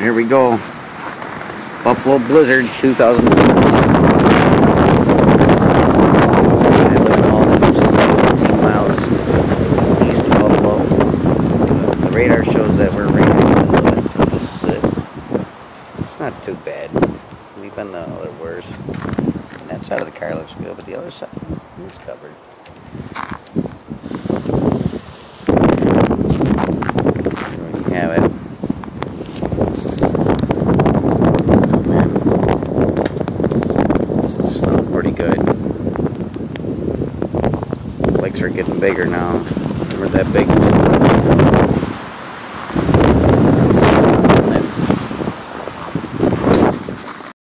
Here we go. Buffalo Blizzard 2015. I live in Alden, which is about 15 miles east of Buffalo. The radar shows that we're raining. It's not too bad. We've been uh, other worse. And that side of the car looks good, but the other side, it's covered. Flakes are getting bigger now. Remember that big?